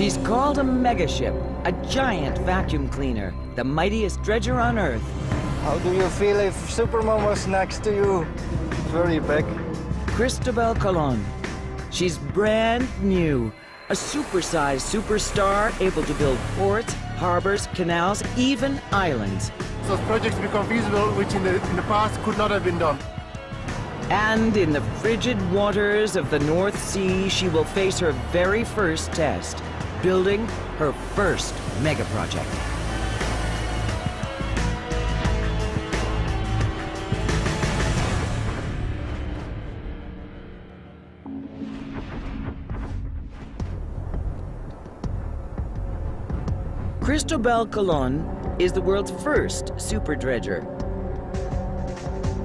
She's called a megaship, a giant vacuum cleaner, the mightiest dredger on Earth. How do you feel if Superman was next to you? Very big. Cristobal Colon. She's brand new, a supersized superstar able to build ports, harbors, canals, even islands. So projects become feasible, which in the, in the past could not have been done. And in the frigid waters of the North Sea, she will face her very first test, building her first mega project. Cristobal Colon is the world's first super dredger.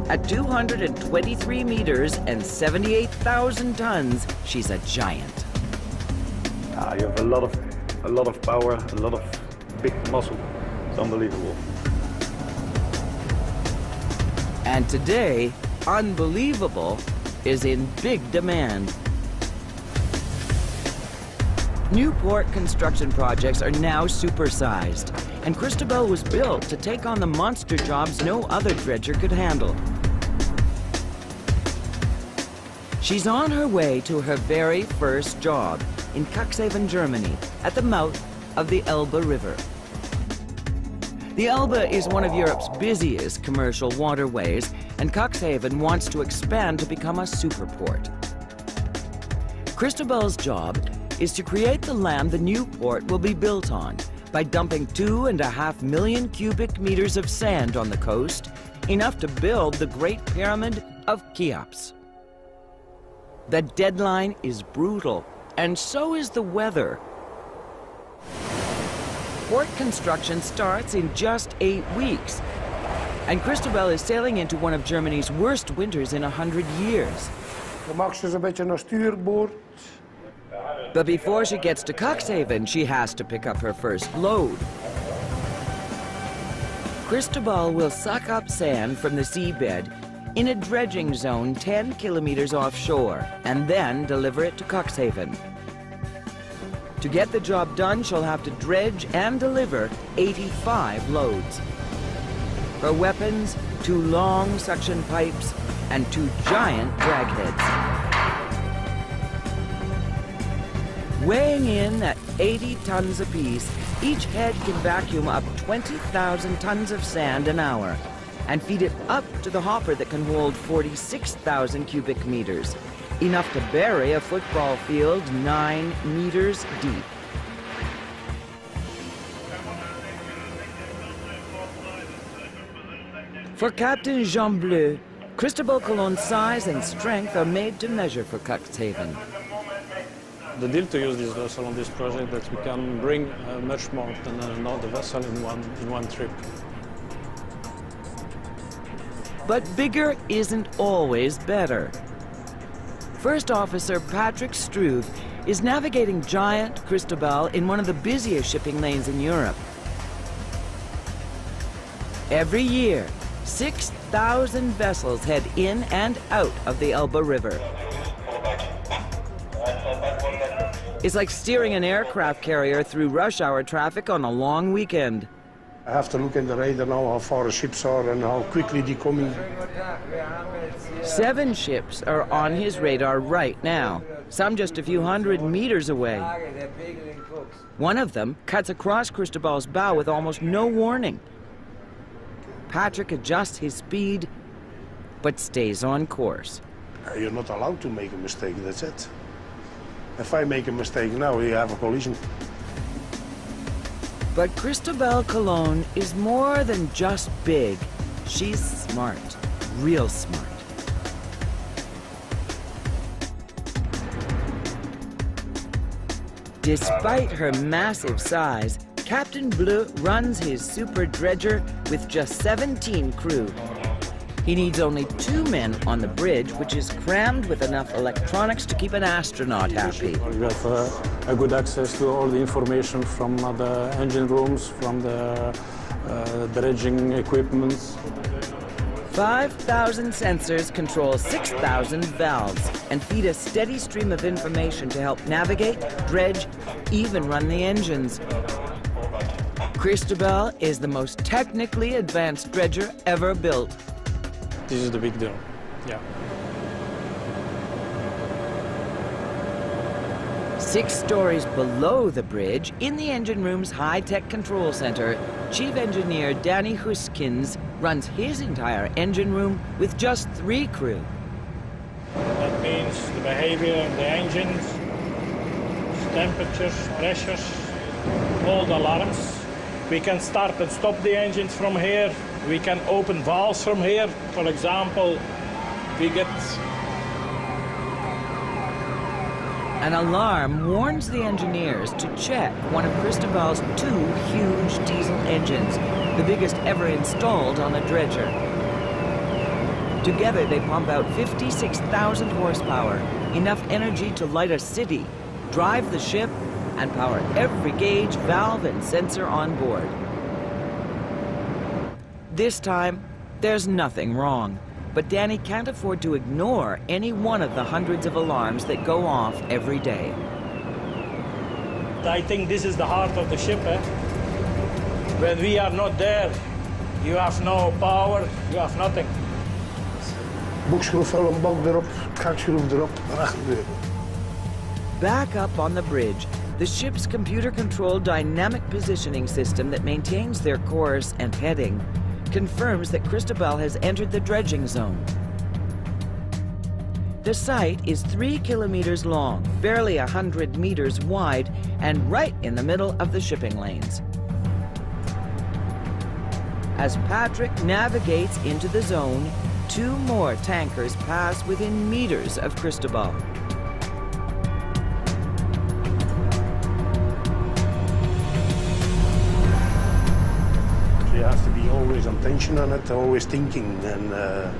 At 223 meters and 78,000 tons, she's a giant. Ah, you have a lot of, a lot of power, a lot of big muscle. It's unbelievable. And today, unbelievable is in big demand. Newport construction projects are now supersized, and Cristobal was built to take on the monster jobs no other dredger could handle. She's on her way to her very first job in Cuxhaven, Germany, at the mouth of the Elbe River. The Elbe is one of Europe's busiest commercial waterways, and Cuxhaven wants to expand to become a superport. Cristobal's job is to create the land the new port will be built on by dumping two and a half million cubic meters of sand on the coast, enough to build the Great Pyramid of Cheops. The deadline is brutal, and so is the weather. Port construction starts in just eight weeks, and Cristobal is sailing into one of Germany's worst winters in a hundred years. Gemak is een beetje naar stuurboord. But before she gets to Cuxhaven, she has to pick up her first load. Cristobal will suck up sand from the seabed in a dredging zone 10 kilometers offshore and then deliver it to Cuxhaven. To get the job done, she'll have to dredge and deliver 85 loads. Her weapons, two long suction pipes and two giant drag heads. Weighing in at 80 tons apiece, each head can vacuum up 20,000 tons of sand an hour and feed it up to the hopper that can hold 46,000 cubic meters, enough to bury a football field nine meters deep. For Captain Jean Bleu, Cristobal Colon's size and strength are made to measure for Cuxhaven. The deal to use this vessel on this project that we can bring uh, much more than another vessel in one, in one trip. But bigger isn't always better. First Officer Patrick Struve is navigating giant Cristobal in one of the busiest shipping lanes in Europe. Every year, 6,000 vessels head in and out of the Elbe River. It's like steering an aircraft carrier through rush hour traffic on a long weekend. I have to look in the radar now how far the ships are and how quickly they're coming. Seven ships are on his radar right now, some just a few hundred meters away. One of them cuts across Cristobal's bow with almost no warning. Patrick adjusts his speed, but stays on course. Uh, you're not allowed to make a mistake, that's it. If I make a mistake now, you have a collision. But Cristobal Colon is more than just big. She's smart, real smart. Despite her massive size, Captain Bleu runs his super dredger with just 17 crew. He needs only two men on the bridge, which is crammed with enough electronics to keep an astronaut happy. We have uh, a good access to all the information from uh, the engine rooms, from the uh, dredging equipment. 5,000 sensors control 6,000 valves and feed a steady stream of information to help navigate, dredge, even run the engines. Cristobal is the most technically advanced dredger ever built. This is the big deal. Yeah. Six stories below the bridge, in the engine room's high-tech control center, Chief Engineer Danny Huskins runs his entire engine room with just three crew. That means the behavior of the engines, temperatures, pressures, all the alarms. We can start and stop the engines from here. We can open valves from here. For example, we get An alarm warns the engineers to check one of Cristobal's two huge diesel engines, the biggest ever installed on a dredger. Together, they pump out 56,000 horsepower, enough energy to light a city, drive the ship, and power every gauge, valve, and sensor on board. This time, there's nothing wrong. But Danny can't afford to ignore any one of the hundreds of alarms that go off every day. I think this is the heart of the ship. Eh? When we are not there, you have no power, you have nothing. Boegschroef wel een bank erop, kakschroef erop, naar achter deur. Back up on the bridge, the ship's computer-controlled dynamic positioning system that maintains their course and heading confirms that Cristobal has entered the dredging zone. The site is three kilometers long, barely a hundred meters wide, and right in the middle of the shipping lanes. As Patrick navigates into the zone, two more tankers pass within meters of Cristobal. Be always on it, always thinking, and uh,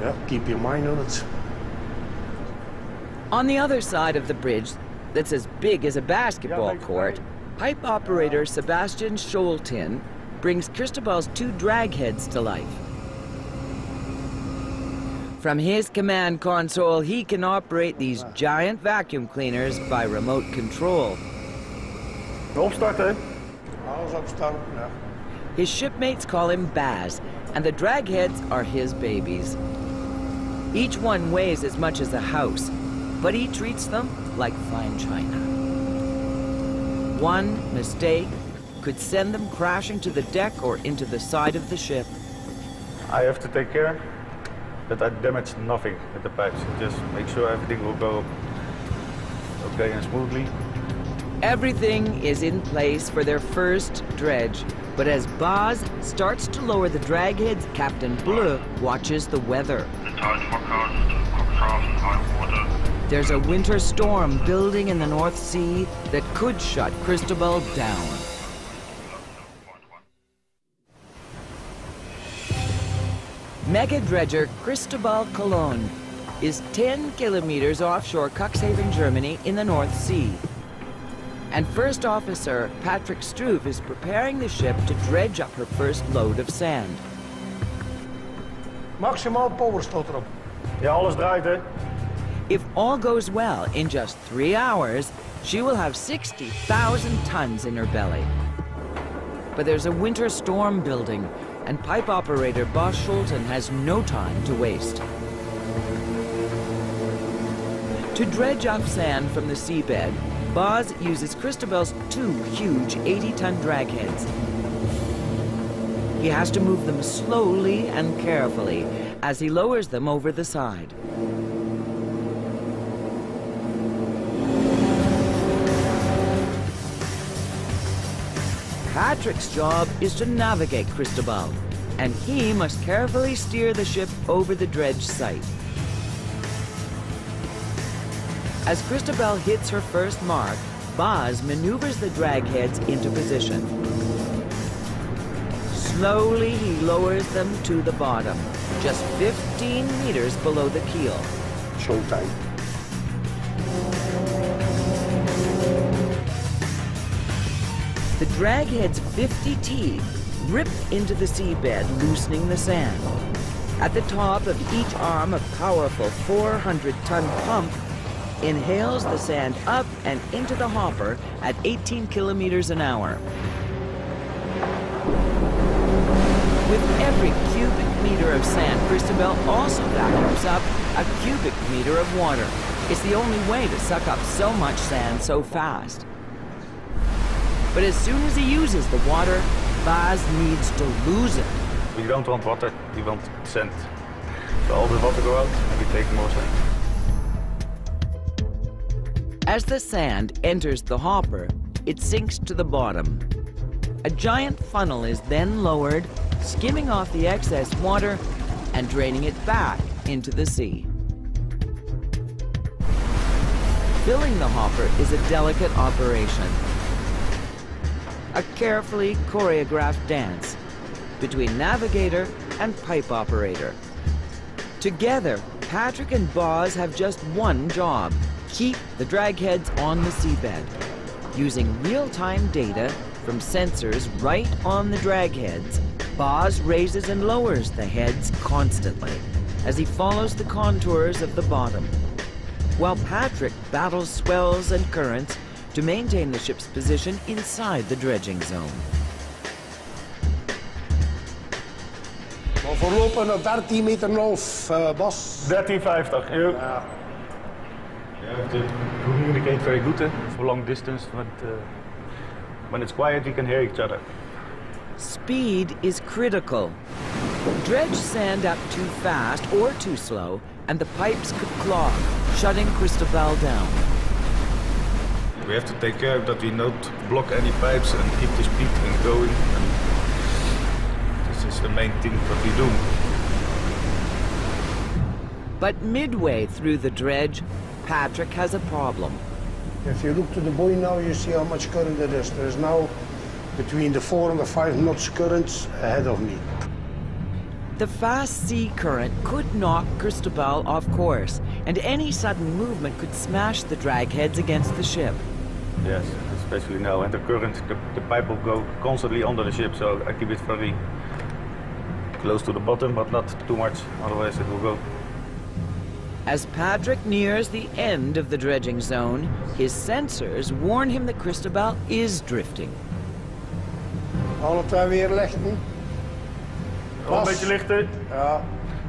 yeah, keep your mind on it. On the other side of the bridge, that's as big as a basketball court, pipe operator Sebastian Scholtin brings Cristobal's two drag heads to life. From his command console, he can operate these giant vacuum cleaners by remote control. Opstarten. Alles opstaan, ja. His shipmates call him Baz, and the dragheads are his babies. Each one weighs as much as a house, but he treats them like fine china. One mistake could send them crashing to the deck or into the side of the ship. I have to take care that I damage nothing at the pipes. Just make sure everything will go okay and smoothly. Everything is in place for their first dredge, but as Boz starts to lower the drag heads, Captain Bleu watches the weather. There's a winter storm building in the North Sea that could shut Cristobal down. Mega dredger Cristobal Colon is 10 kilometers offshore Cuxhaven, Germany in the North Sea. And First Officer Patrick Struve is preparing the ship to dredge up her first load of sand. Maximaal power staat erop. Ja, alles draait hè. If all goes well, in just three hours, she will have 60,000 tons in her belly. But there's a winter storm building, and pipe operator Boss Schulten has no time to waste. To dredge up sand from the seabed, Boz uses Cristobal's two huge 80-ton drag heads. He has to move them slowly and carefully as he lowers them over the side. Patrick's job is to navigate Cristobal, and he must carefully steer the ship over the dredge site. As Cristobal hits her first mark, Boz maneuvers the drag heads into position. Slowly, he lowers them to the bottom, just 15 meters below the keel. Showtime. The drag head's 50 teeth rip into the seabed, loosening the sand. At the top of each arm, a powerful 400-ton pump inhales the sand up and into the hopper at 18 kilometers an hour. With every cubic meter of sand, Cristobal also vacuums up a cubic meter of water. It's the only way to suck up so much sand so fast. But as soon as he uses the water, Baz needs to lose it. We don't want water, we want sand. So all the water go out and we take more sand. As the sand enters the hopper, it sinks to the bottom. A giant funnel is then lowered, skimming off the excess water and draining it back into the sea. Filling the hopper is a delicate operation. A carefully choreographed dance between navigator and pipe operator. Together, Patrick and Boz have just one job, keep the dragheads on the seabed. Using real-time data from sensors right on the dragheads, Boz raises and lowers the heads constantly as he follows the contours of the bottom, while Patrick battles swells and currents to maintain the ship's position inside the dredging zone. Maar voorlopig nog 13 meter en uh, Bas. 1350, you. Ja. You have to communicate very good eh, for long distance, but uh, when it's quiet we can hear each other. Speed is critical. Dredge sand up too fast or too slow, and the pipes could clog, shutting Cristobal down. We have to take care that we don't block any pipes and keep the speed and going. And this is the main thing that we do. But midway through the dredge, Patrick has a problem. If you look to the buoy now, you see how much current there is. There is now between the 4 and the 5 knots currents ahead of me. The fast sea current could knock Cristobal off course, and any sudden movement could smash the dragheads against the ship. Yes, especially now. And the current, the, the pipe will go constantly under the ship, so I keep it very close to the bottom, but not too much, otherwise it will go. As Patrick nears the end of the dredging zone, his sensors warn him that Cristobal is drifting. Alle twee weer lichten. Al een Bas. beetje lichter. Ja,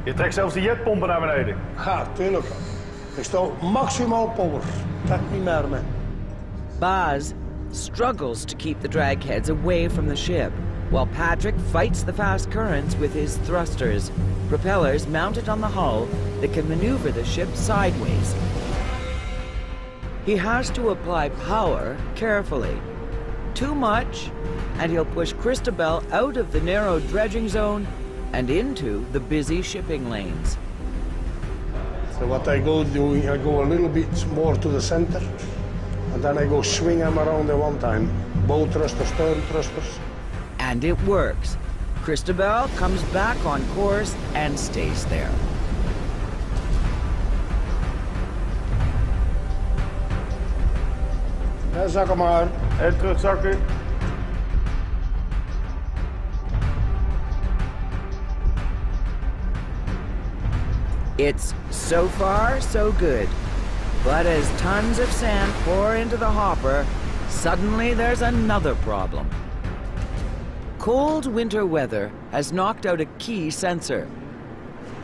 Je trekt zelfs de jetpompen naar beneden. ja, tuurlijk. Er Ik sta maximaal power. Dat niet meer, man. Baz struggles to keep the dragheads away from the ship, while Patrick fights the fast currents with his thrusters, propellers mounted on the hull that can maneuver the ship sideways. He has to apply power carefully. Too much, and he'll push Cristobal out of the narrow dredging zone and into the busy shipping lanes. So what I go doing, I go a little bit more to the center, and then I go swing them around at one time. Bow thrusters, stern thrusters. And it works. Cristobal comes back on course and stays there. Ja, zak hem maar. En terugzakken. It's so far, so good. But as tons of sand pour into the hopper, suddenly there's another problem. Cold winter weather has knocked out a key sensor.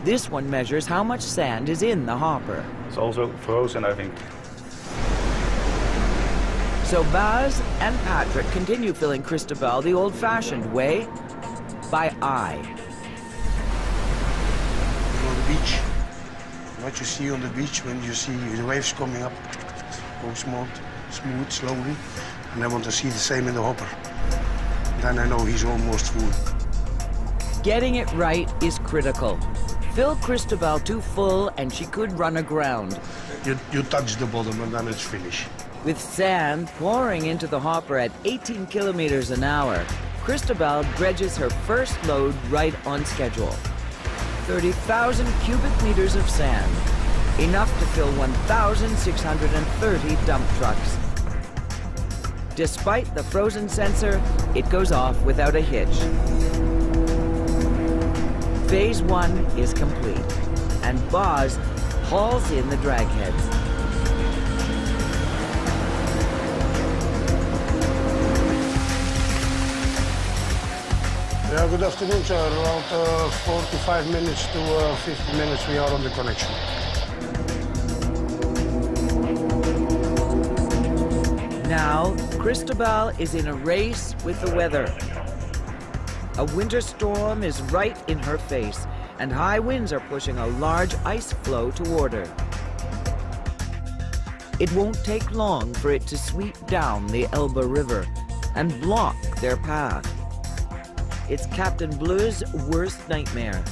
This one measures how much sand is in the hopper. It's also frozen, I think. So Baz and Patrick continue filling Cristobal the old-fashioned way, by eye. On the beach. What you see on the beach when you see the waves coming up, go smooth, smooth, slowly, and I want to see the same in the hopper. Then I know he's almost full. Getting it right is critical. Fill Cristobal too full and she could run aground. You, you touch the bottom and then it's finished. With sand pouring into the hopper at 18 kilometers an hour, Cristobal dredges her first load right on schedule. 30,000 cubic meters of sand, enough to fill 1,630 dump trucks. Despite the frozen sensor, it goes off without a hitch. Phase one is complete, and Boz hauls in the dragheads. Yeah, good afternoon, sir. Around uh, 45 minutes to uh, 50 minutes we are on the connection. Now, Cristobal is in a race with the weather. A winter storm is right in her face, and high winds are pushing a large ice floe toward her. It won't take long for it to sweep down the Elbe River and block their path. It's Captain Bleu's worst nightmare.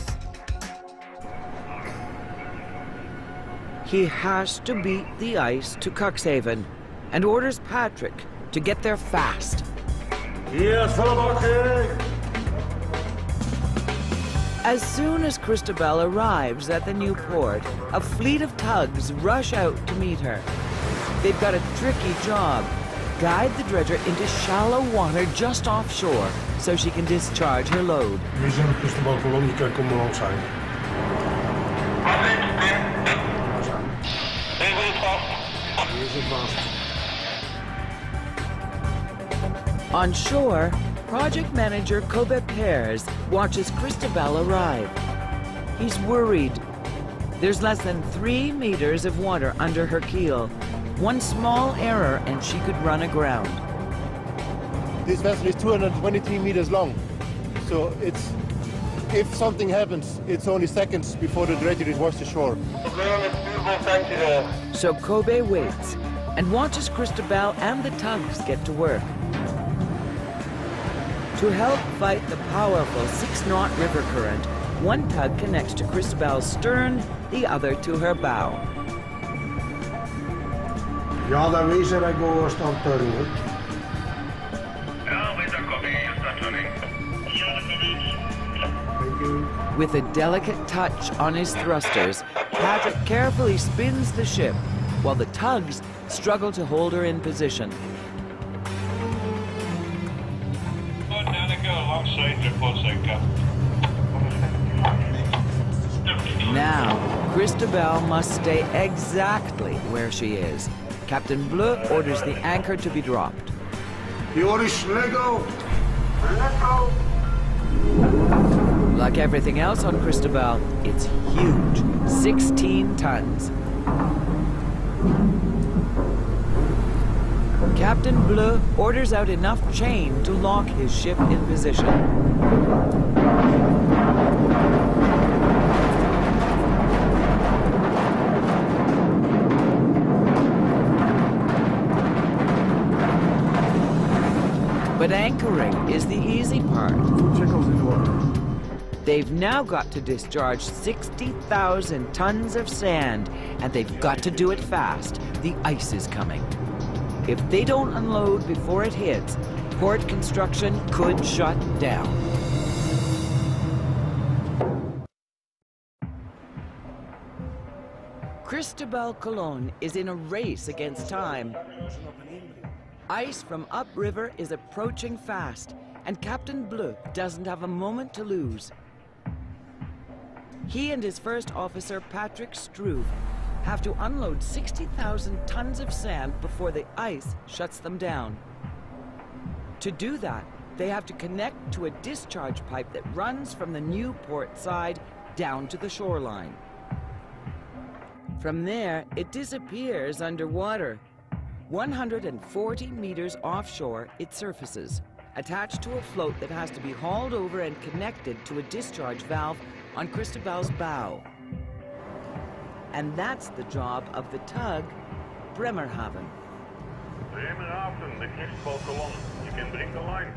He has to beat the ice to Cuxhaven and orders Patrick to get there fast. Yes, As soon as Cristobal arrives at the new port, a fleet of tugs rush out to meet her. They've got a tricky job. Guide the dredger into shallow water just offshore so she can discharge her load. We zijn Cristobal Colon, you can come alongside. Here's advanced. On shore, project manager Kobe Pears watches Cristobal arrive. He's worried. There's less than three meters of water under her keel. One small error and she could run aground. This vessel is 223 meters long. So it's, if something happens, it's only seconds before the dredger is washed ashore. So Kobe waits and watches Cristobal and the tugs get to work. To help fight the powerful six-knot river current, one tug connects to Cristobal's stern, the other to her bow. Ja, daar er wezen wij go start turning. With a delicate touch on his thrusters, Patrick carefully spins the ship, while the tugs struggle to hold her in position. Now to go alongside the Fonseca. Now, Cristobal must stay exactly where she is. Captain Bleu orders the anchor to be dropped. Joris, let go. Let's go. Like everything else on Cristobal, it's huge 16 tons. Captain Bleu orders out enough chain to lock his ship in position. But anchoring is the easy part. They've now got to discharge 60,000 tons of sand, and they've got to do it fast. The ice is coming. If they don't unload before it hits, port construction could shut down. Cristobal Colon is in a race against time. Ice from upriver is approaching fast, and Captain Bleu doesn't have a moment to lose. He and his first officer, Patrick Struve, have to unload 60,000 tons of sand before the ice shuts them down. To do that, they have to connect to a discharge pipe that runs from the new port side down to the shoreline. From there, it disappears underwater. 140 meters offshore, it surfaces, attached to a float that has to be hauled over and connected to a discharge valve on Cristobal's bow. And that's the job of the tug, Bremerhaven. Bremerhaven, the Cristobal Colon. You can bring the line.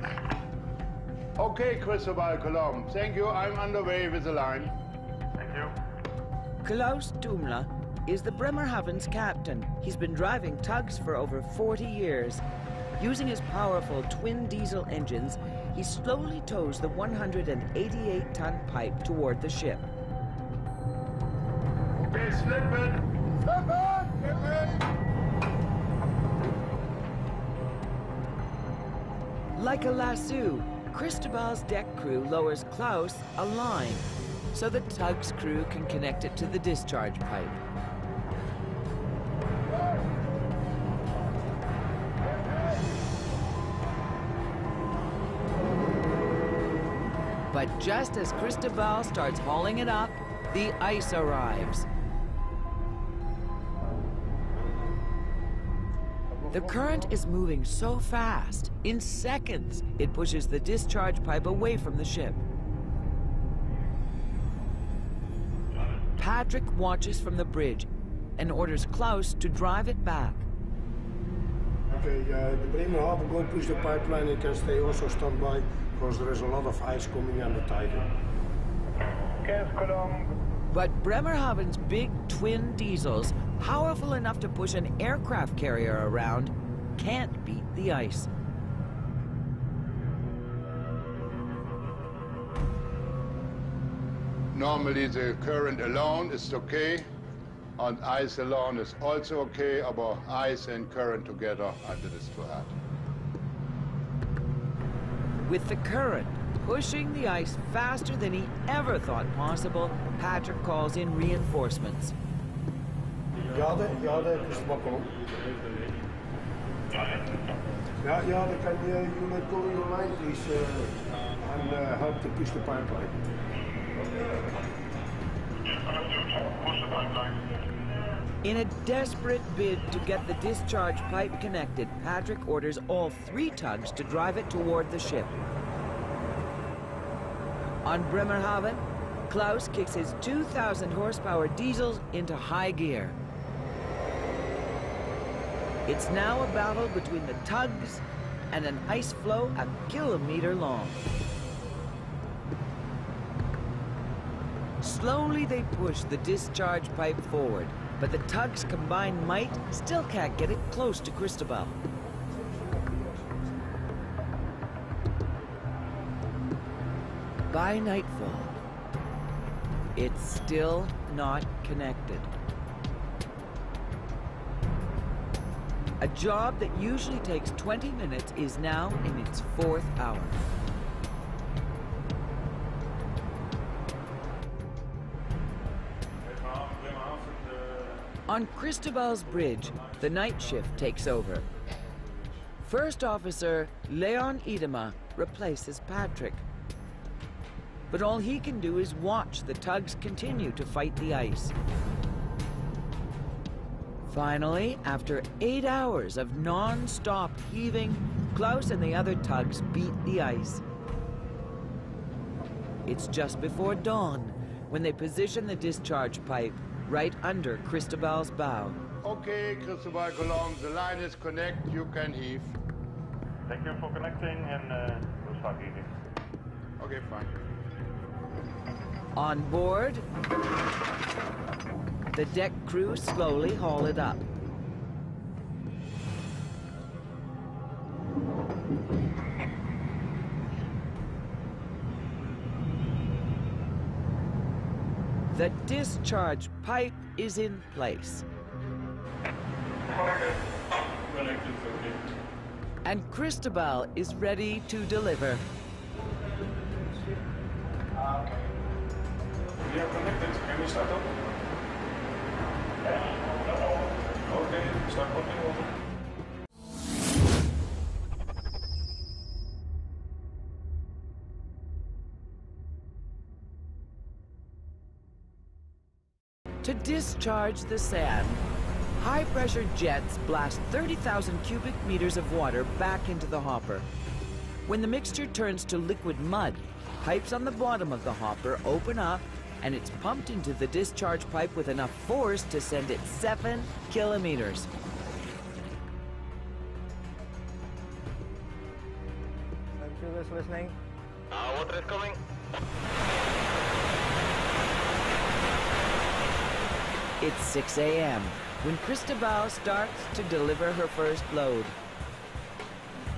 Okay, Cristobal Colomb. Thank you. I'm underway with the line. Thank you. Klaus Dumla is the Bremerhaven's captain. He's been driving tugs for over 40 years. Using his powerful twin diesel engines, he slowly tows the 188-ton pipe toward the ship. Okay, slip it. Slip it. Get ready. Like a lasso, Cristobal's deck crew lowers Klaus a line. so the tug's crew can connect it to the discharge pipe. Just as Cristobal starts hauling it up, the ice arrives. The current is moving so fast. In seconds, it pushes the discharge pipe away from the ship. Patrick watches from the bridge and orders Klaus to drive it back. Okay, uh, the Bremerhaven go push the pipeline and can stay also standby because there is a lot of ice coming on the Tiger. But Bremerhaven's big twin diesels, powerful enough to push an aircraft carrier around, can't beat the ice. Normally the current alone is okay, and ice alone is also okay, but ice and current together, I think it's too hard. With the current pushing the ice faster than he ever thought possible, Patrick calls in reinforcements. Ja, de, ja, de is het makkelijk. Ja, ja, dan you let go your line please uh, and uh, help to push the pipeline. In a desperate bid to get the discharge pipe connected, Patrick orders all three tugs to drive it toward the ship. On Bremerhaven, Klaus kicks his 2,000 horsepower diesels into high gear. It's now a battle between the tugs and an ice floe a kilometer long. Slowly they push the discharge pipe forward, but the tug's combined might still can't get it close to Cristobal. By nightfall, it's still not connected. A job that usually takes 20 minutes is now in its fourth hour. On Cristobal's bridge, the night shift takes over. First Officer Leon Idema replaces Patrick. But all he can do is watch the tugs continue to fight the ice. Finally, after eight hours of non-stop heaving, Klaus and the other tugs beat the ice. It's just before dawn when they position the discharge pipe right under Cristobal's bow. Okay, Cristobal Colon, the line is connect, you can heave. Thank you for connecting and uh, we'll start heaving. Okay, fine. On board, the deck crew slowly haul it up. The discharge pipe is in place. And Cristobal is ready to deliver. We are connected. Can we start up? Okay, start working. Discharge the sand, high-pressure jets blast 30,000 cubic meters of water back into the hopper. When the mixture turns to liquid mud, pipes on the bottom of the hopper open up and it's pumped into the discharge pipe with enough force to send it seven kilometers. Thank you for listening. Uh, water is coming. It's 6 a.m. when Cristobal starts to deliver her first load.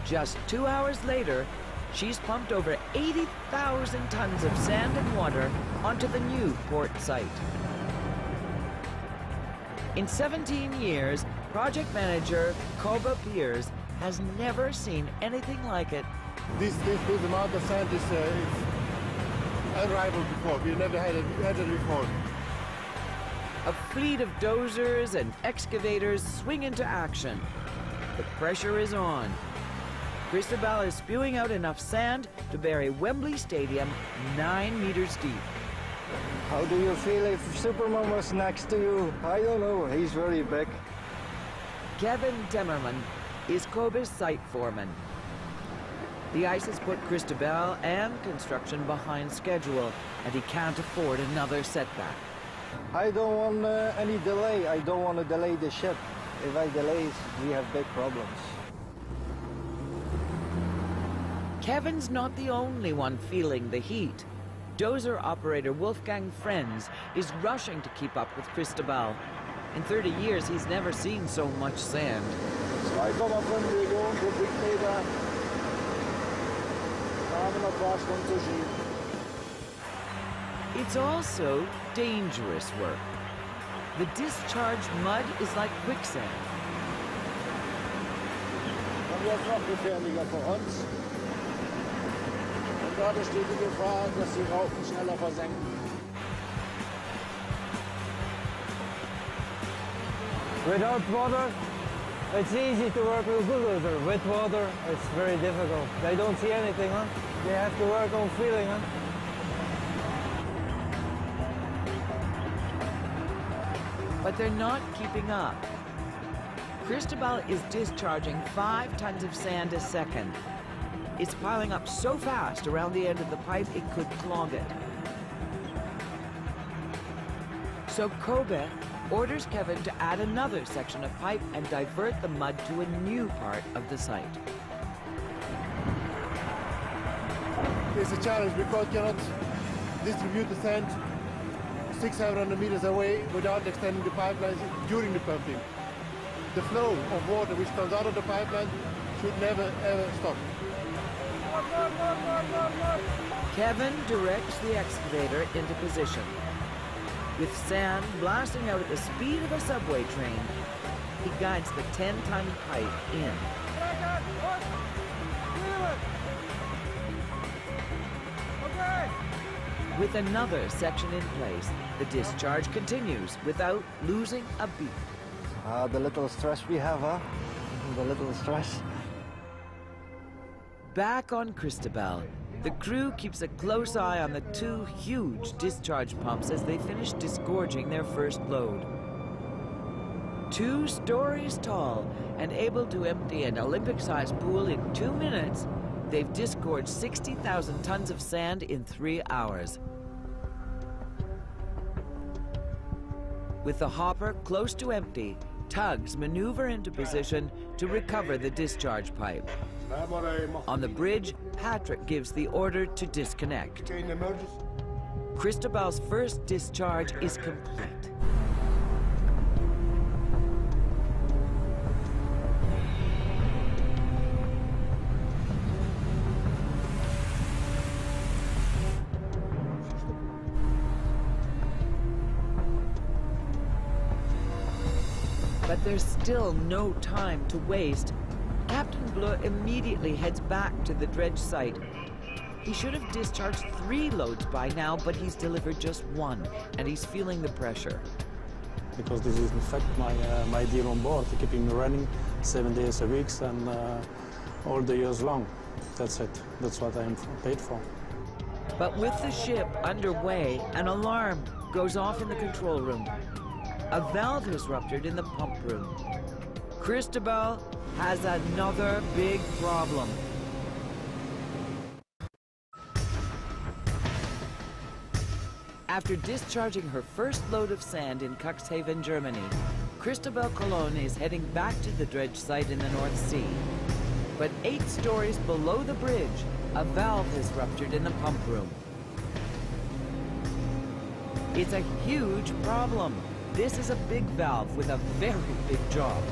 Just two hours later, she's pumped over 80,000 tons of sand and water onto the new port site. In 17 years, project manager Kobe Piers has never seen anything like it. This, this, this amount of sand is, uh, unrivaled before. We've never had it, had it before. A fleet of dozers and excavators swing into action. The pressure is on. Cristobal is spewing out enough sand to bury Wembley Stadium nine meters deep. How do you feel if Superman was next to you? I don't know, he's very big. Kevin Demmerman is Kobe's site foreman. The ice has put Cristobal and construction behind schedule, and he can't afford another setback. I don't want uh, any delay. I don't want to delay the ship. If I delay, we have big problems. Kevin's not the only one feeling the heat. Dozer operator Wolfgang Friends is rushing to keep up with Cristobal. In 30 years, he's never seen so much sand. 2,5 Millionen Kubikmeter. Da haben wir noch ein paar Stunden zu schieben. It's also dangerous work. The discharged mud is like quicksand. Und jetzt noch gefährlicher für uns. Und dort besteht die Gefahr, dass die Raupen schneller versenken. Without water, it's easy to work with bulldozer. With water, it's very difficult. They don't see anything, huh? They have to work on feeling, huh? But they're not keeping up. Cristobal is discharging five tons of sand a second. It's piling up so fast around the end of the pipe it could clog it. So Kobe orders Kevin to add another section of pipe and divert the mud to a new part of the site. It's a challenge because you cannot distribute the sand 600 meters away without extending the pipelines during the pumping. The flow of water which comes out of the pipeline should never ever stop. Kevin directs the excavator into position. With sand blasting out at the speed of a subway train, he guides the 10-ton pipe in. With another section in place, the discharge continues without losing a beat. Ah, the little stress we have, huh? The little stress. Back on Cristobal, the crew keeps a close eye on the two huge discharge pumps as they finish disgorging their first load. Two stories tall and able to empty an Olympic-sized pool in two minutes, they've disgorged 60,000 tons of sand in three hours. With the hopper close to empty, tugs maneuver into position to recover the discharge pipe. On the bridge, Patrick gives the order to disconnect. Cristobal's first discharge is complete. There's still no time to waste. Captain Bleu immediately heads back to the dredge site. He should have discharged three loads by now, but he's delivered just one, and he's feeling the pressure. because this is in fact my, uh, my deal on board, keeping me running seven days a week and uh, all the years long. That's it. That's what I'm paid for. But with the ship underway, an alarm goes off in the control room. A valve has ruptured in the pump room. Cristobal has another big problem. After discharging her first load of sand in Cuxhaven, Germany, Cristobal Colon is heading back to the dredge site in the North Sea. But eight stories below the bridge, a valve has ruptured in the pump room. It's a huge problem. This is a big valve with a very big job.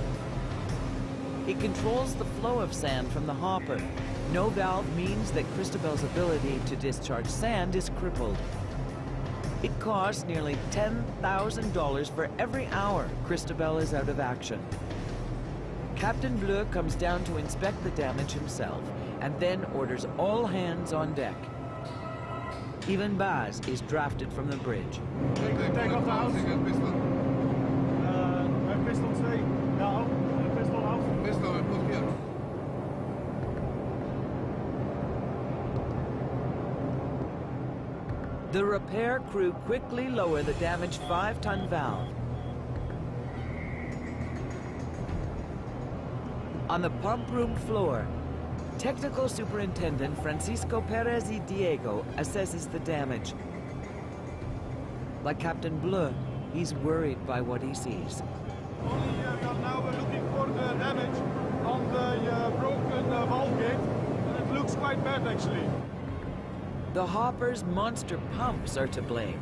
It controls the flow of sand from the hopper. No valve means that Cristobal's ability to discharge sand is crippled. It costs nearly $10,000 for every hour Cristobal is out of action. Captain Bleu comes down to inspect the damage himself and then orders all hands on deck. Even Baz is drafted from the bridge. Take, take off the house. Uh, mijn pistol 2. Ja, ook. Mijn pistol af. Pistol, put here. The repair crew quickly lower the damaged five-ton valve. On the pump room floor, Technical Superintendent Francisco Perez y Diego assesses the damage. Like Captain Bleu, he's worried by what he sees. Only uh, we are now looking for the damage on the uh, broken uh, valve gate. And it looks quite bad actually. The Hopper's monster pumps are to blame.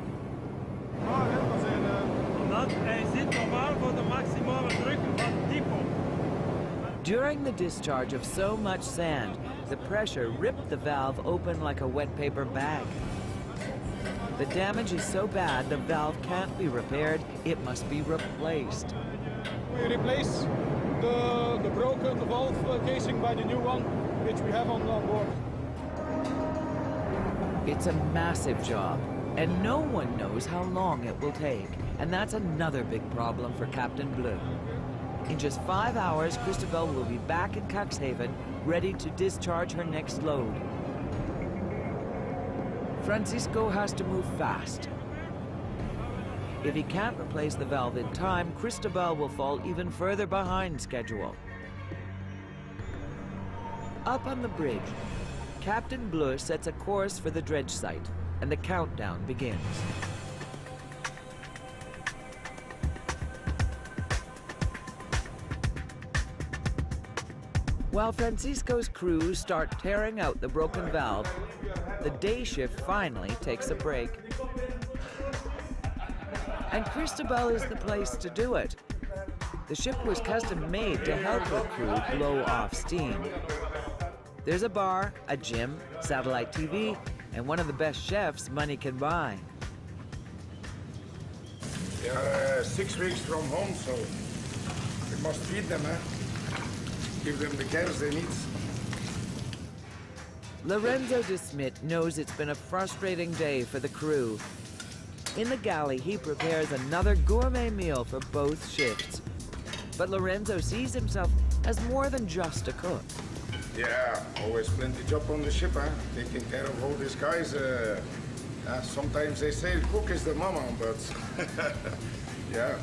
During the discharge of so much sand, the pressure ripped the valve open like a wet paper bag. The damage is so bad the valve can't be repaired, it must be replaced. We replace the, the broken valve casing by the new one, which we have on, on board. It's a massive job, and no one knows how long it will take. And that's another big problem for Captain Bleu. In just five hours, Cristobal will be back in Cuxhaven, ready to discharge her next load. Francisco has to move fast. If he can't replace the valve in time, Cristobal will fall even further behind schedule. Up on the bridge, Captain Bleu sets a course for the dredge site, and the countdown begins. While Francisco's crew start tearing out the broken valve, the day shift finally takes a break. And Cristobal is the place to do it. The ship was custom made to help her crew blow off steam. There's a bar, a gym, satellite TV, and one of the best chefs money can buy. They are uh, six weeks from home, so we must feed them, eh? Give them the cares they need. Lorenzo de Smit knows it's been a frustrating day for the crew. In the galley, he prepares another gourmet meal for both shifts. But Lorenzo sees himself as more than just a cook. Yeah, always plenty job on the ship, huh? Taking care of all these guys. Uh, uh, sometimes they say cook is the mama, but yeah,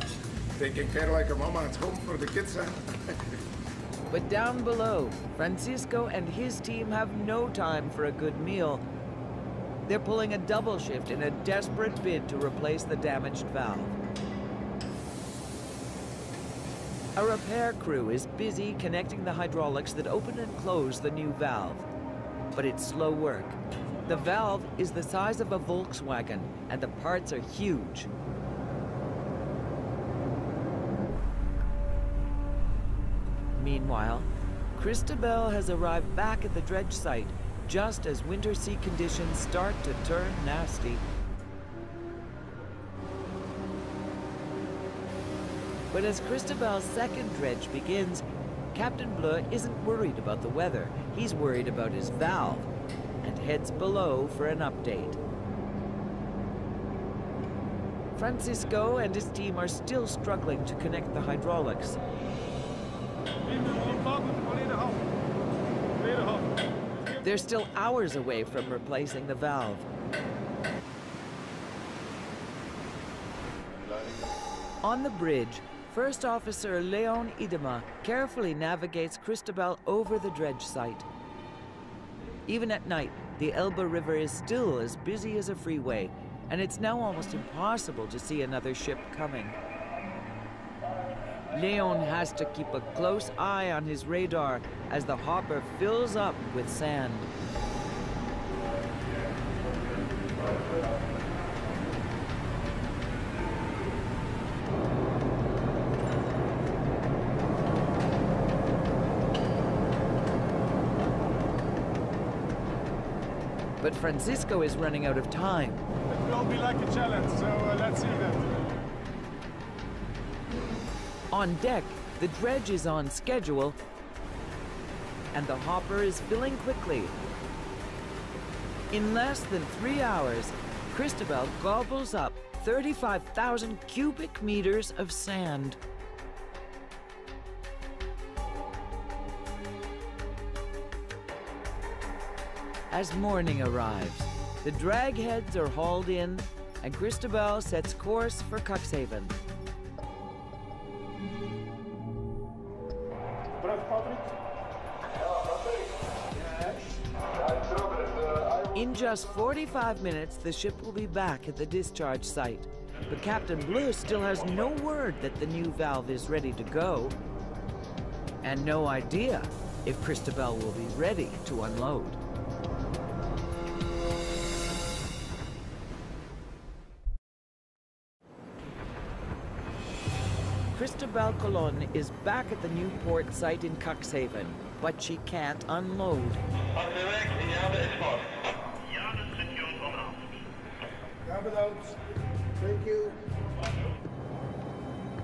taking care like a mama at home for the kids, huh? But down below, Francisco and his team have no time for a good meal. They're pulling a double shift in a desperate bid to replace the damaged valve. A repair crew is busy connecting the hydraulics that open and close the new valve. But it's slow work. The valve is the size of a Volkswagen, and the parts are huge. Meanwhile, Cristobal has arrived back at the dredge site just as winter sea conditions start to turn nasty. But as Cristobal's second dredge begins, Captain Bleu isn't worried about the weather. He's worried about his valve and heads below for an update. Francisco and his team are still struggling to connect the hydraulics. They're still hours away from replacing the valve. On the bridge, First Officer Leon Idema carefully navigates Cristobal over the dredge site. Even at night, the Elbe River is still as busy as a freeway, and it's now almost impossible to see another ship coming. Leon has to keep a close eye on his radar as the hopper fills up with sand. But Francisco is running out of time. It will be like a challenge, so uh, let's see that. On deck, the dredge is on schedule, and the hopper is filling quickly. In less than three hours, Cristobal gobbles up 35,000 cubic meters of sand. As morning arrives, the drag heads are hauled in and Cristobal sets course for Cuxhaven. In just 45 minutes, the ship will be back at the discharge site. But Captain Bleu still has no word that the new valve is ready to go. And no idea if Cristobal will be ready to unload. Colon is back at the new port site in Cuxhaven, but she can't unload.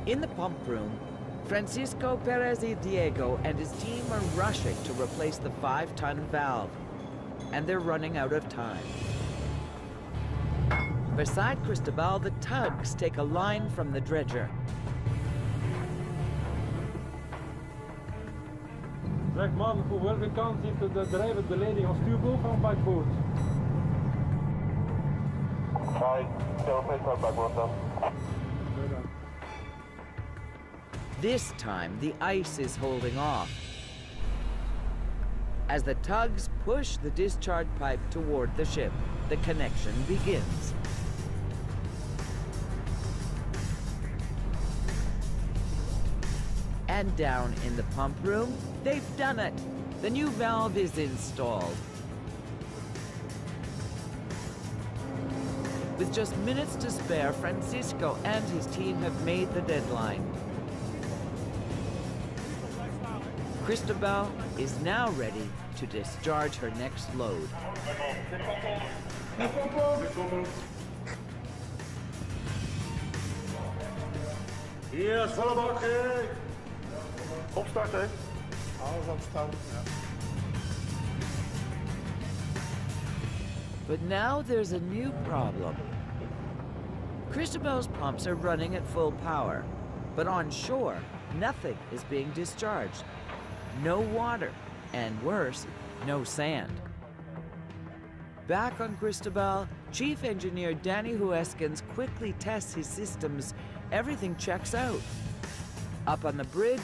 In the pump room, Francisco Perez y Diego and his team are rushing to replace the five-ton valve, and they're running out of time. Beside Cristobal, the tugs take a line from the dredger. Zeg man, voor welke kant heeft de drijver de leiding als stuurboog of bakboord? Hi, still paper backboard then. This time, the ice is holding off. As the tugs push the discharge pipe toward the ship, the connection begins. And down in the pump room, they've done it. The new valve is installed. With just minutes to spare, Francisco and his team have made the deadline. Cristobal is now ready to discharge her next load. Yes, volle bak. Opstarten. Alles op stand. Ja. But now there's a new problem. Cristobal's pumps are running at full power, but on shore, nothing is being discharged. No water, and worse, no sand. Back on Cristobal, Chief Engineer Danny Hueskins quickly tests his systems. Everything checks out. Up on the bridge,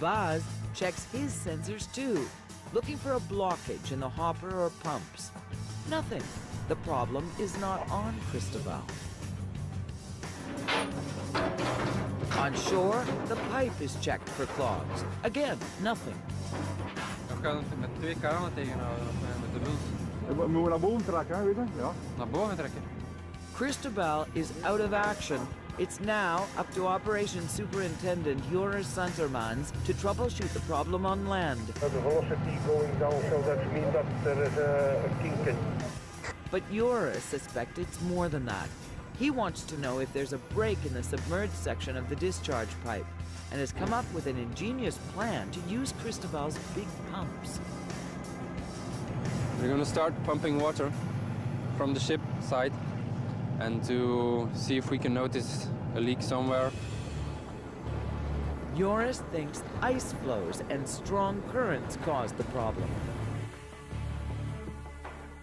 Vaz checks his sensors too, looking for a blockage in the hopper or pumps. Nothing. The problem is not on Cristobal. On shore, the pipe is checked for clogs. Again, nothing. Dan kan het met twee kranen tegenhouden of eh, met de wild. Moeten we naar boven trekken, hè, weet je? Ja. Naar boven trekken. Cristobal is out of action. It's now up to Operation Superintendent Joris Santermans to troubleshoot the problem on land. The velocity going down, so that means that there is a, a kink in. But Joris suspects it's more than that. He wants to know if there's a break in the submerged section of the discharge pipe and has come up with an ingenious plan to use Cristobal's big pumps. We're gonna start pumping water from the ship side and to see if we can notice a leak somewhere. Joris thinks ice flows and strong currents caused the problem.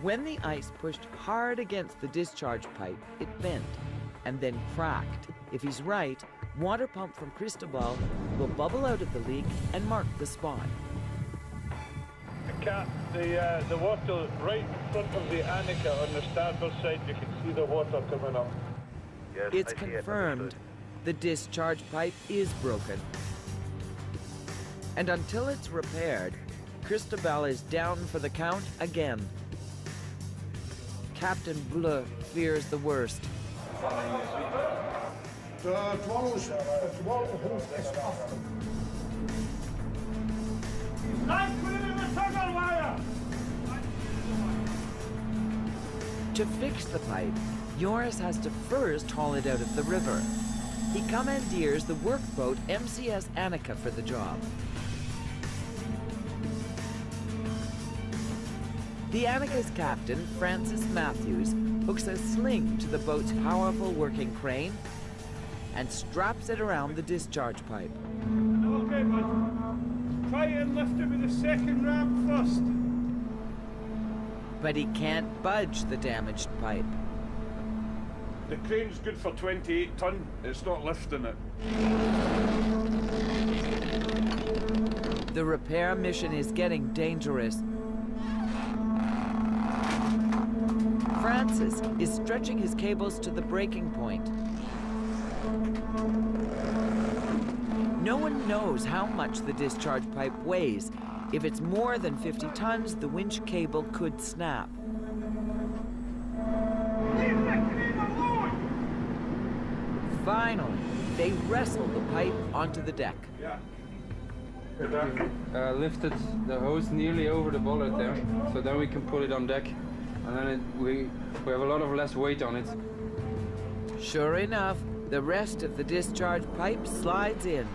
When the ice pushed hard against the discharge pipe, it bent and then cracked. If he's right, water pump from Cristobal will bubble out of the leak and mark the spot. Cat, the, uh, the water right in front of the Annika on the starboard side, you can see the water coming up. Yes, It's I see it, confirmed. The discharge pipe is broken. And until it's repaired, Cristobal is down for the count again. Captain Bleu fears the worst. De dwalhoes, het dwalhoes is af. To fix the pipe, Joris has to first haul it out of the river. He commandeers the workboat MCS Annika for the job. The Annika's captain, Francis Matthews, hooks a sling to the boat's powerful working crane and straps it around the discharge pipe. Okay, bud. Try and lift it with the second ramp first. But he can't budge the damaged pipe. The crane's good for 28 ton. It's not lifting it. The repair mission is getting dangerous. Francis is stretching his cables to the breaking point. No one knows how much the discharge pipe weighs. If it's more than 50 tons, the winch cable could snap. Finally, they wrestle the pipe onto the deck. Uh, lifted the hose nearly over the bollard there, so then we can put it on deck, and then it, we we have a lot of less weight on it. Sure enough, the rest of the discharge pipe slides in.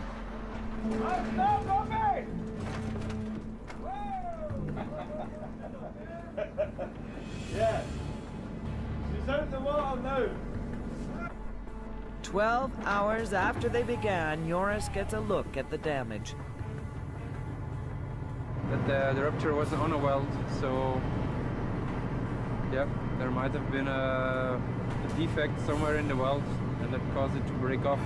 yeah. Twelve hours after they began, Joris gets a look at the damage. But the, the rupture was on a weld, so yeah, there might have been a, a defect somewhere in the weld, and that caused it to break off.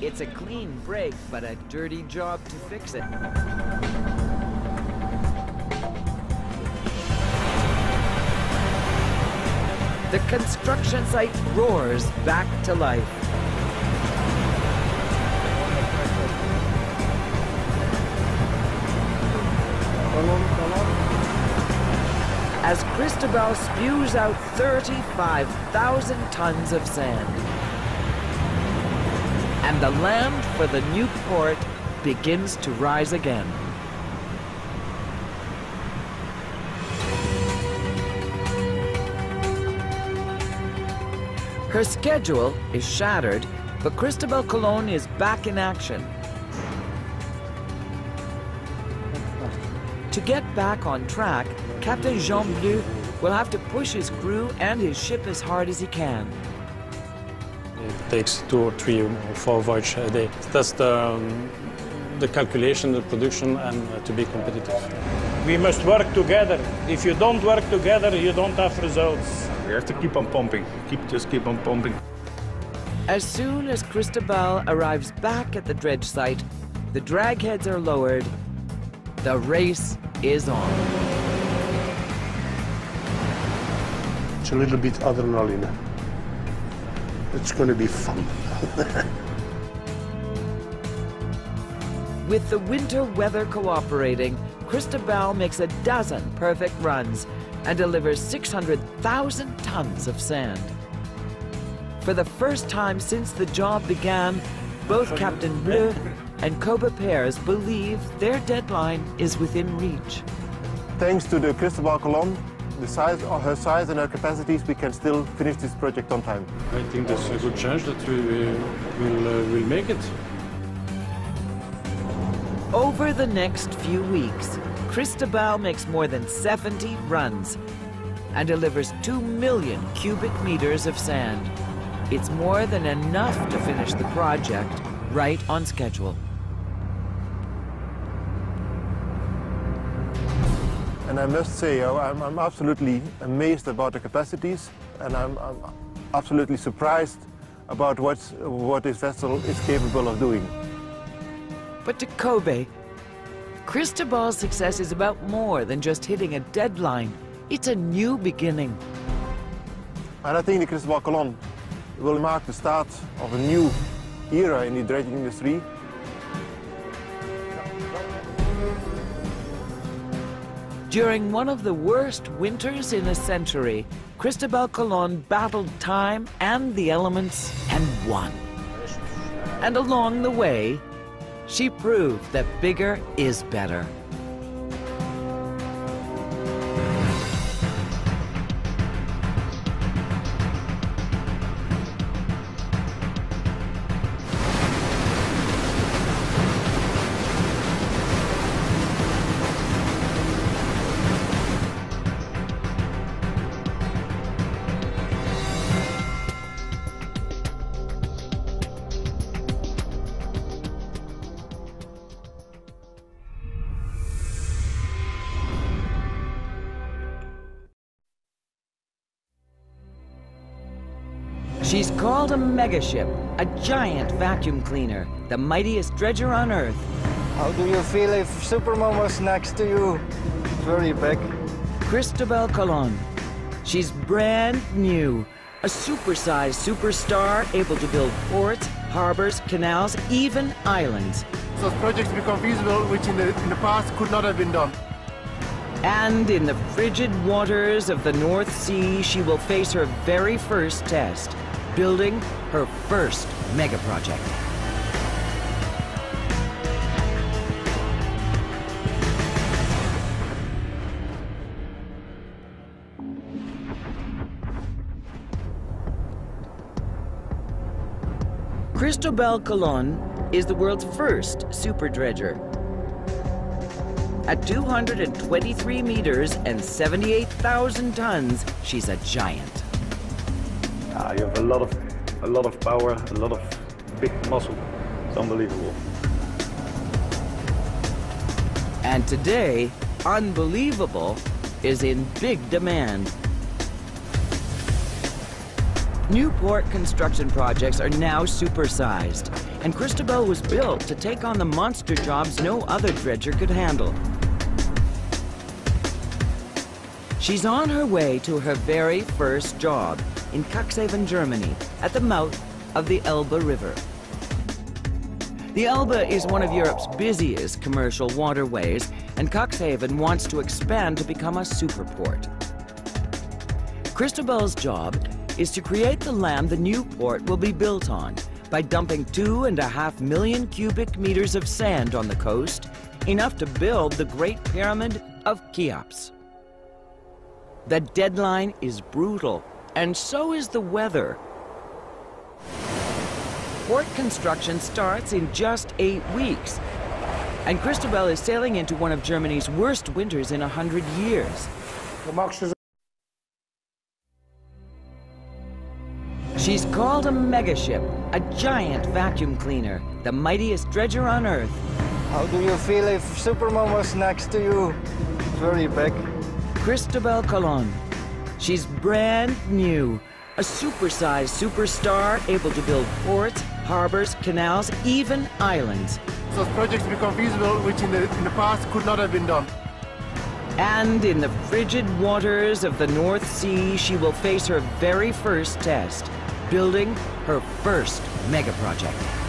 It's a clean break, but a dirty job to fix it. The construction site roars back to life. As Cristobal spews out 35,000 tons of sand. And the land for the new port begins to rise again. Her schedule is shattered, but Cristobal Colon is back in action. To get back on track, Captain Jean Bleu will have to push his crew and his ship as hard as he can. It takes two or three or four voyages a day. That's the, um, the calculation, the production, and uh, to be competitive. We must work together. If you don't work together, you don't have results. We have to keep on pumping. Keep just keep on pumping. As soon as Cristobal arrives back at the dredge site, the dragheads are lowered. The race is on. It's a little bit adrenaline. It's going to be fun. With the winter weather cooperating, Cristobal makes a dozen perfect runs and delivers 600,000 tons of sand. For the first time since the job began, both Captain Bleu and Kobe Pears believe their deadline is within reach. Thanks to the Cristobal Colon, the size of her size and her capacities, we can still finish this project on time. I think there's a good chance that we will, will, uh, will make it. Over the next few weeks, Cristobal makes more than 70 runs and delivers 2 million cubic meters of sand. It's more than enough to finish the project right on schedule. And I must say, I'm, I'm absolutely amazed about the capacities, and I'm, I'm absolutely surprised about what's, what this vessel is capable of doing. But to Kobe, Cristobal's success is about more than just hitting a deadline. It's a new beginning. And I think the Cristobal Colon will mark the start of a new era in the dredging industry. During one of the worst winters in a century, Cristobal Colon battled time and the elements and won. And along the way, she proved that bigger is better. Called a megaship, a giant vacuum cleaner, the mightiest dredger on Earth. How do you feel if Superman was next to you? Very big. Cristobal Colon. She's brand new, a supersized superstar able to build ports, harbors, canals, even islands. So projects become feasible, which in the, in the past could not have been done. And in the frigid waters of the North Sea, she will face her very first test, building her first mega project. Cristobal Colon is the world's first super dredger. At 223 meters and 78,000 tons, she's a giant. Ah, you have a lot of, a lot of power, a lot of big muscle. It's unbelievable. And today, unbelievable is in big demand. Newport construction projects are now supersized, and Cristobal was built to take on the monster jobs no other dredger could handle. She's on her way to her very first job in Cuxhaven, Germany, at the mouth of the Elbe River. The Elbe is one of Europe's busiest commercial waterways, and Cuxhaven wants to expand to become a superport. Cristobal's job is to create the land the new port will be built on by dumping two and a half million cubic meters of sand on the coast, enough to build the Great Pyramid of Cheops. The deadline is brutal, and so is the weather. Port construction starts in just eight weeks, and Cristobal is sailing into one of Germany's worst winters in a hundred years. She's called a megaship, a giant vacuum cleaner, the mightiest dredger on Earth. How do you feel if Superman was next to you? Very big. Cristobal Colon. She's brand new, a supersized superstar able to build ports, harbors, canals, even islands. So projects become feasible, which in the, in the past could not have been done. And in the frigid waters of the North Sea, she will face her very first test, building her first mega project.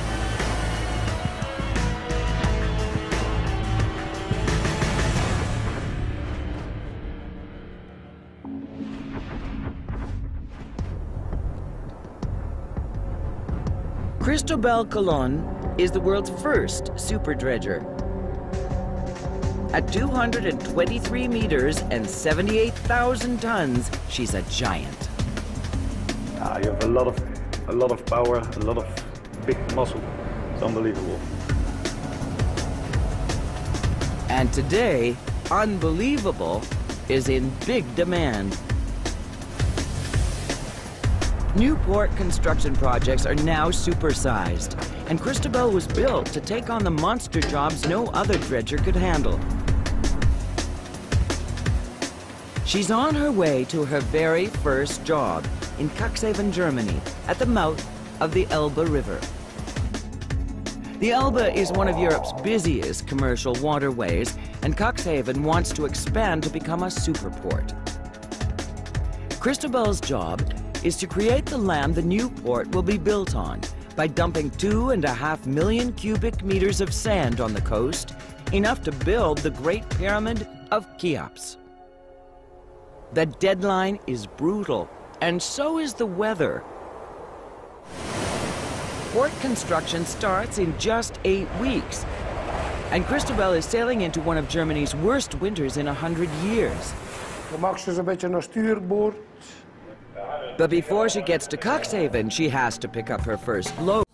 Cristobal Colon is the world's first super dredger. At 223 meters and 78,000 tons, she's a giant. Ah, you have a lot of, a lot of power, a lot of big muscle. It's unbelievable. And today, unbelievable is in big demand. Newport construction projects are now supersized, and Cristobal was built to take on the monster jobs no other dredger could handle. She's on her way to her very first job in Cuxhaven, Germany, at the mouth of the Elbe River. The Elbe is one of Europe's busiest commercial waterways, and Cuxhaven wants to expand to become a superport. Cristobal's job is to create the land the new port will be built on by dumping two and a half million cubic meters of sand on the coast, enough to build the Great Pyramid of Cheops. The deadline is brutal, and so is the weather. Port construction starts in just eight weeks, and Cristobal is sailing into one of Germany's worst winters in a hundred years. But before she gets to Cuxhaven, she has to pick up her first load.